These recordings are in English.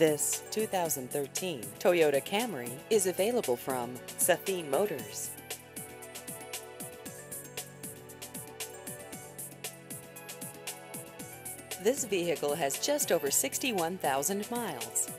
This 2013 Toyota Camry is available from Safeen Motors. This vehicle has just over 61,000 miles.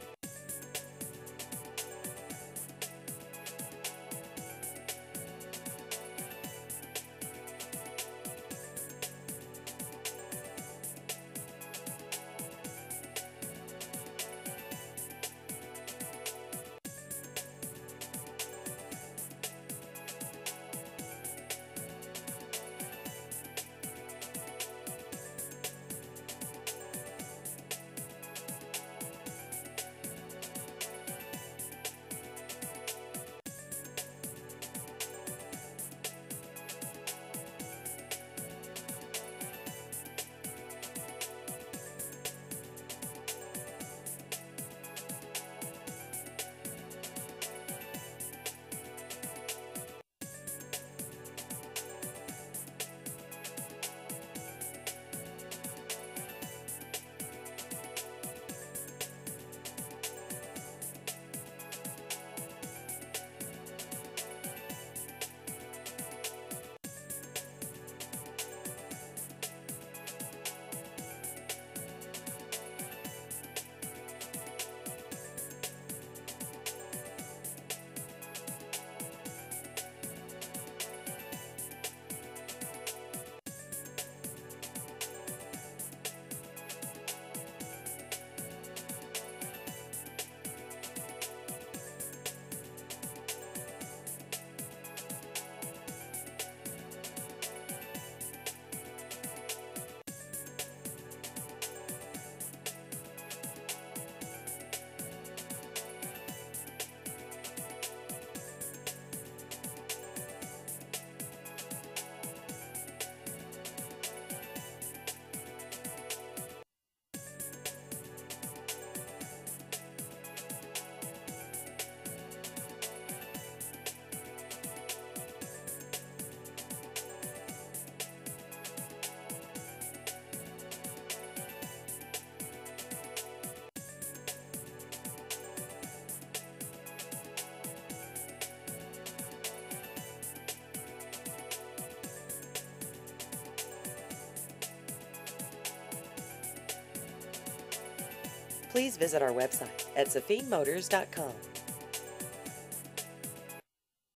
Please visit our website at safeenmotors.com.